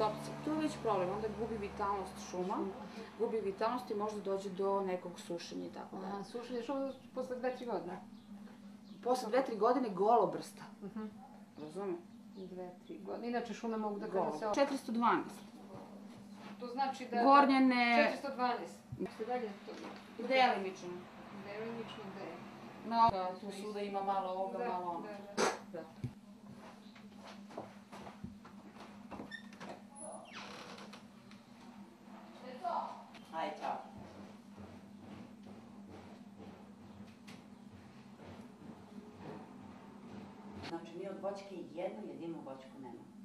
stopci. Tu je već problem, onda gubi vitalnost šuma, gubi vitalnost i možda dođe do nekog sušenja i tako dalje. Sušenje šuma posle dve, tri godine. Posle dve, tri godine golobrsta. Mhm. Razume? Dve, tri godine. Inače šume mogu da kada se... 412. To znači da... Gornje ne... 412. Sve dalje to... Delimično. Delimično da je. No, da, tu suda ima malo ovoga, Da, malo ono. Znači mi od voćke jednu jedinu voćku nemamo.